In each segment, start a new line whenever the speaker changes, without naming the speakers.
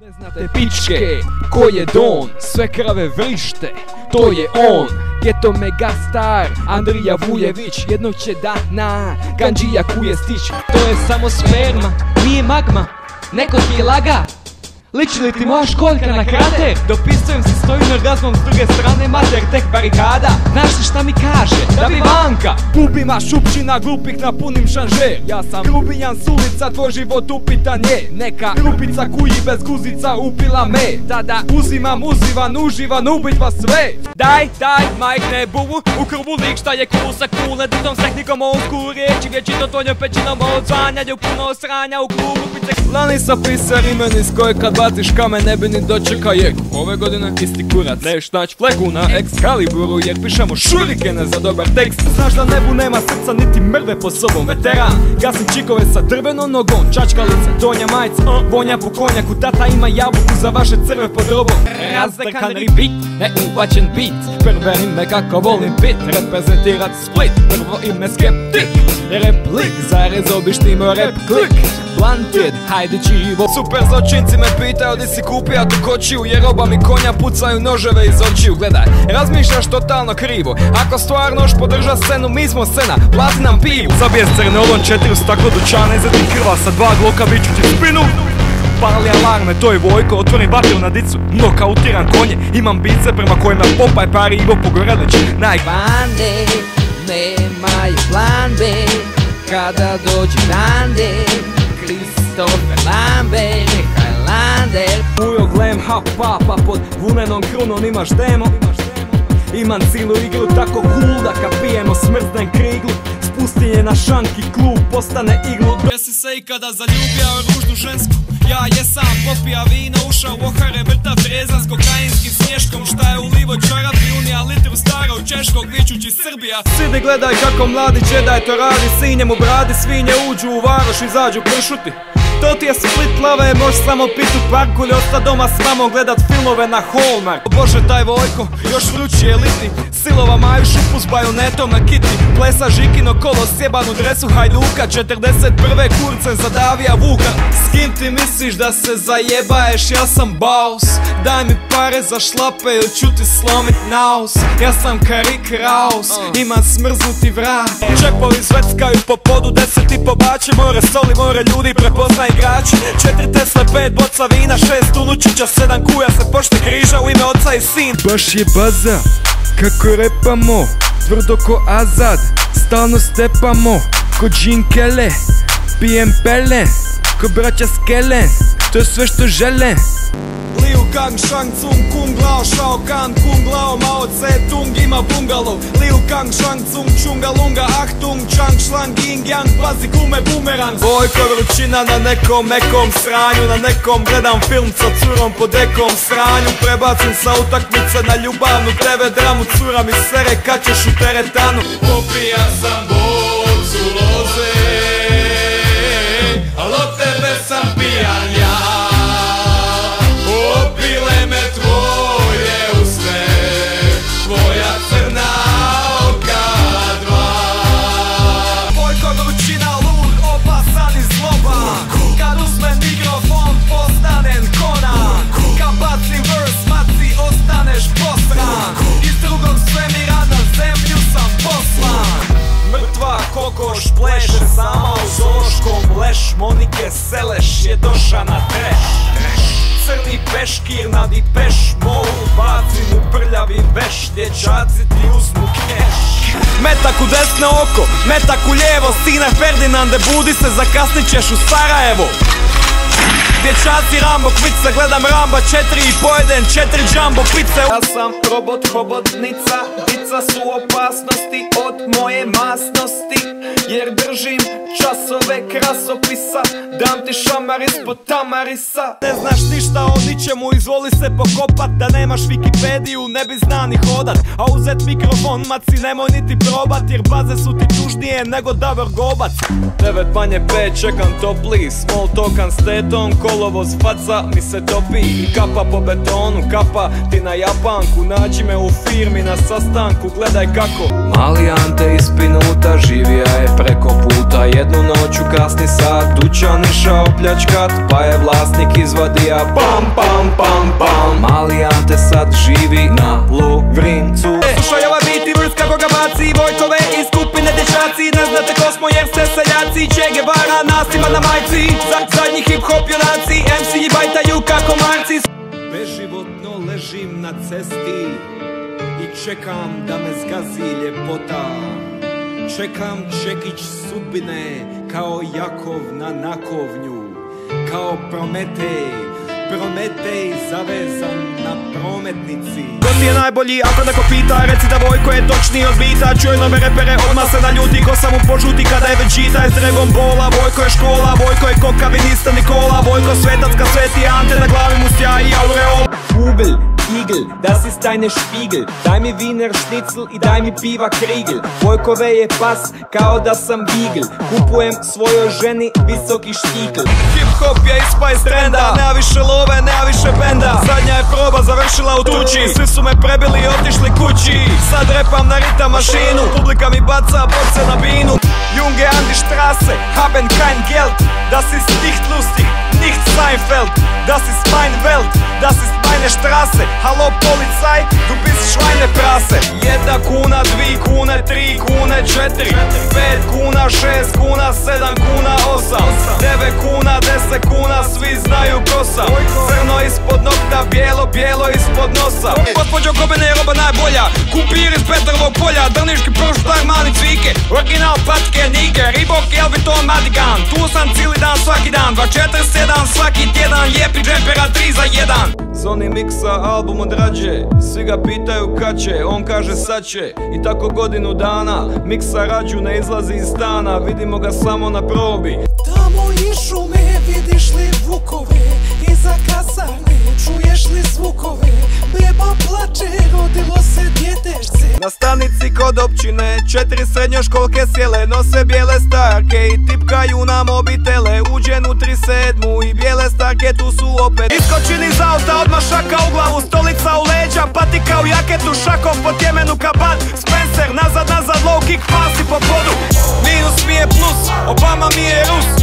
Ne znate pičke, ko je Don, sve krave vrište, to je on. Geto megastar, Andrija Vujević, jednog će dana, ganđija kuje stić To je samo sperma, nije magma, neko ti je laga Liči li ti moja školjka na krater? Dopisujem si stojim orgazmom s druge strane mater tek barikada. Znaš li šta mi kaže? Da bi vanka Bubima šupčina glupih napunim šanžer. Ja sam grubinjan s ulica, tvoj život upitan je. Neka grupica kuji bez guzica upila me. Tada uzimam, uzivan, uživan, ubit vas sve. Daj, daj, majk ne buvu U krvu lik šta je cool sa cool Editom s tehnikom old school riječi Vječito tvojom pećinom odzvanjaju Puno sranja u klubu pice Lani sa pisar imeni s koje kad baciš kamen ne bi ni dočeka jeku Ove godine isti kurac. Neš nać fleku na Excaliburu jer pišemo šurikene za dobar tekst. Znaš da nebu nema srca niti mrve po sobom Veteran, gasim čikove sa drvenom nogom Čačkalice, donja majca, vonja po konjaku. Tata ima jabuku za vaše crve pod robom. Razdrkan repeat, ne ubačen beat. Prve ime kako volim bit Reprezentirat split, prvo ime skeptik Replik, zarez obištimo rap klik. Blunted, hajde čivo. Super zločinci me pitaju di si kupio tu kočiju Jer oba mi konja pucaju noževe iz očiju. Gledaj, razmišljaš totalno krivo. Ako stvarno još podrža scenu, mi smo scena Plati nam pivu. Zabije s crnolon četiri u staklo dućana Izvedi krva sa dva gloka, biću ti spinu. Pali alarme, to je Vojko, otvorim vatru na dicu. Nokautiran konje, imam bice prema kojima Popaj pari Ivo Pogorelić Naj...
Bande, nemaju plan B. Kada dođe rande Kristofer Lambert, Highlander
Ujo glam hap papa pod vunenom krunom imaš demo. Imam cilu igru tako cool da kad pijemo smrzden kriglu. Spusti je na šanki klub, postane iglu. Jesi se ikada zaljubio u ružnu žensku? Ja jesam popija vino, ušao u ohare, vrta trezan s kokainskim smješkom. Šta je u livo čarapi, unija litru starog češkog, vičući Srbija. Sidi gledaj kako mladi Jedi to radi, sinjem u bradi, svinje uđu u varoš, izađu pršuti to ti je split lave, možeš samo pit u parku ili osta doma s mamom gledat filmove na Hallmark. Bože taj Vojko, još vrući je liti Silova maju šupu s bajonetom na kiti Plesa žikino kolo sjebanu dresu Hajduka. 41. kurcem zadavija Vuka. S kim ti misliš da se zajebaješ, ja sam baus. Daj mi pare za šlape ili ću ti slomit naus. Ja sam Karik Raus, imam smrznuti vrat. Čepovi sveckaju po podu, deset i pobače More soli, more ljudi, prepozna igrači Četiri Tesla, pet boca vina, šest unučića Sedam kuja se pošte križa u ime oca i sin.
Baš je baza, kako repamo Tvrdo ko Azad, stalno stepamo Ko džinkele, pijem pele Ko braća skele, to je sve što žele
Kang, Shang Tsung, Kung Lao, Shao Kahn, Kung Lao, Mao Tse Tung ima bungalov. Liu Kang, Shang Tsung, Chunga Lunga, Achtung, Chang Shlang, Ying Yang, pazi gume bumerang. Vojko vrućina na nekom mekom sranju, na nekom gledam film sa curom po dekom sranju. Prebacim sa utakmice na ljubavnu TV dramu, cura mi sere kad ćeš u teretanu. Popija sam bocu loze, al Doša na treš. Crni peškir na peš moru Bacim u prljavi veš Dječaci ti uzmu keš. Metak u desno oko, metak u lijevo Sine Ferdinande, budi se, zakasnit ćeš u Sarajevo. Dječaci Rambo kvice, gledam Ramba 4 i pojedem 4 jumbo pice. Ja sam robot, hobotnica, dica su opasnosti od moje masnosti Jer držim časove krasopisa, dam ti šamar ispod tamarisa. Ne znaš ništa o ničemu, izvoli se pokopat Da nemaš Wikipediju, ne bi zna ni hodat. A uzet mikrofon, maci, nemoj niti probat Jer baze su ti tužnije nego Davor Gobac. 9 manje 5, čekam topli Small talkan s tetom, kolovoz faca mi se topi I kapa po betonu, kapa ti na japanku. Nađi me u firmi na sastanku gledaj kako.
Mali Ante iz Pinuta živija je preko puta Jednu noć u kasni sat Dućan išao pljačkat Pa je vlasnik izvadija Pam pam pam pam. Mali Ante sad živi na Lovrincu.
Slušaj ova biti vrst kako ga baci Vojkove iz skupine dječaci. Ne znate ko smo jer ste seljaci. Che Guevara nasima na majci. Za zadnji hip hop junaci MC bajtaju kako marci. Beživotno ležim na cesti I čekam da me zgazi ljepota Čekam čekić sudbine Kao Jakov na nakovnju Kao Prometej Prometej zavezan na prometnici. Ko ti je najbolji ako neko pita Reci da Vojko je točniji od bita Čuj nove repere odmah se naljuti Ko sam mu požuti kada je večita Je s Dragon Bola Vojko je škola Vojko je kokavinista Nikola. Vojko svetac ka sveti Ante Na glavi mu stja i aureola. Vogel, Igel, das ist deine Spiegel. Daj mi Wiener Schnitzel i daj mi piva Kriegel Vojkove je pas kao da sam Beagle Kupujem svojoj ženi visoki štikl Hip hop je ispa iz trenda Nema više love, nema više benda Zadnja je proba završila u tuči. Svi su me prebili i otišli kući. Sad repam na ritam mašinu. Publika mi baca boce na binu. Junge an die Straße, haben kein Geld. Das ist nicht lustig, nicht Seinfeld. Das ist mein Welt, das ist meine Straße Hallo Polizei, du bist Schweineprase Jedna kuna, dvi kune, tri kune, četiri. Pet kuna, šest kuna, sedam kuna, osam. Devet kuna, deset kuna, svi znaju ko sam Crno ispod nokta, bijelo, bijelo ispod nosa. Gospođo Kobene je roba najbolja. Kumpir iz Petrovog polja, drniški proštar, mali cvike. Original patke, nige, Reebok, Elviton, Madigan. Tu sam svaki dan, 247 svaki tjedan. Lijepi džempera, 3 za 1 Sony miksa album od rađe Svi ga pitaju kad će, on kaže sad će. I tako godinu dana. Miksa rađu ne izlazi iz stana. Vidimo ga samo na probi
Iz šume vidiš li vukove Iza kasarne? Čuješ li zvukove? Beba plače, rodilo se djetešce
Na stanici kod općine Četiri srednjoškolke sjele Nose bijele starke i tipkaju na mobitele. Uđe nutri sedmu i bijele starke tu su opet. Iskočin iz auta, odmah šaka u glavu Stolica u leđa, patika u jaketu Šakom po tjemenu kaban Spencer, nazad, nazad, low kick, pasi po podu. Minus mi je plus, Obama mi je Rus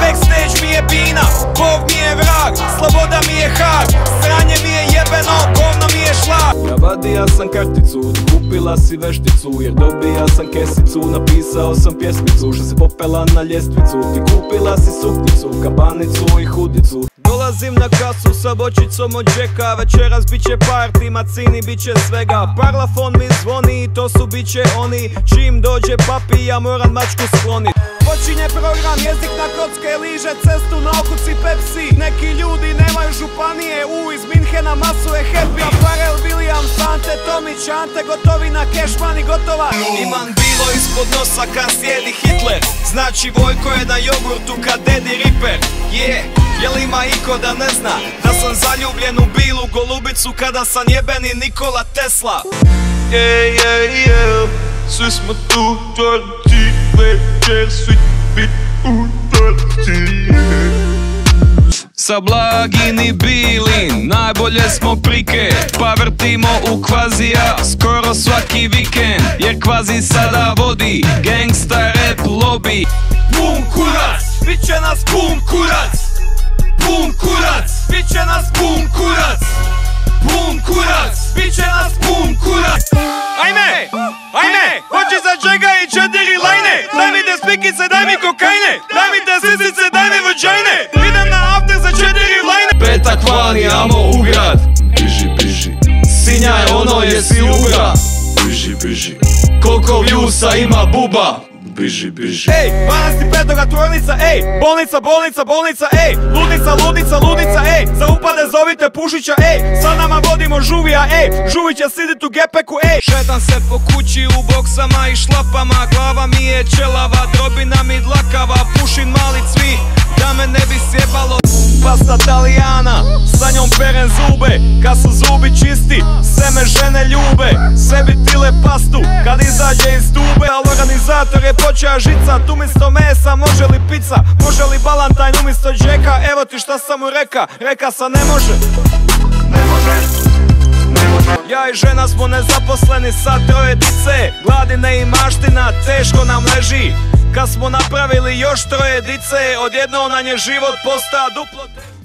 backstage mi je Bina Bog mi je vrag, sloboda mi je hak Sranje mi je jebeno, govno mi je šlag. Ja vadija sam karticu, kupila si vešticu Jer dobija sam kesicu, napisao sam pjesmicu Što se popela na ljestvicu. Ti kupila si suknicu, kabanicu i hudicu. Dolazim na kasu sa bočicom od džeka Večeras bit će party, macini bit će svega. Parlafon mi zvoni to su bit će oni. Čim dođe papi ja moram mačku sklonit Počinje program, jezik na kocke liže cestu na okuci Pepsi. Neki ljudi nemaju županije, u iz Minhena masu je happy Farel, William, Ante, Tomić, Ante Gotovina, Cashman i gotova. Imam bilo ispod nosa kad sjedi Hitler. Znači Vojko je na jogurtu kad dedi Ripper Je, jel ima iko da ne zna Da sam zaljubljen u bilu golubicu kada sam jebeni Nikola Tesla?
Yeah, yeah, yeah Svi smo tu torti Večer svi bit u torti
Sa blagini bili, najbolje smo prike. Pa vrtimo u kvazija skoro svaki vikend. Jer kvazi sada vodi gangsta rap lobby.
Pun kurac, bit će nas pun kurac. Pun kurac, bit će nas pun kurac. Pun kurac, bit će nas pun kurac Ajme, ajme, hoće za čega i četiri lajne! Daj mi te spikice, daj mi kokajne Daj mi te sisice, daj mi vođajne! Idem na after za četiri lajne!
Petak vani, amo u grad.
Biži, biži,
Sinja je ono, jesi ugra.
Biži, biži.
Koliko vjusa ima buba
Biži, biži
Ej, 12. petoga tvornica, ej Bolnica, bolnica, bolnica, ej. Ludnica, ludnica, ludnica, ej. Za upade zovite Pušića, ej. Sa nama vodimo žuvija, ej. Žuvić je sidit u gepeku, ej. Šetam se po kući u boksama i šlapama. Glava mi je čelava, drobina mi dlakava. Pušin mali cvi, da me ne bi sjebalo. Pasta sa njom perem zube Kad su zubi čisti, sve me žene ljube Sebi tile pastu, kad izađe iz tube Al organizator je počeo Tu umjesto mesa, može li pizza Može li balantajn umjesto džeka Evo ti šta sam mu reka, reka sa ne može. Ne može, Ja i žena smo nezaposleni sa troje dice Gladine i maština teško nam leži. Kad smo napravili još troje dice Odjednom nam je život posta duplo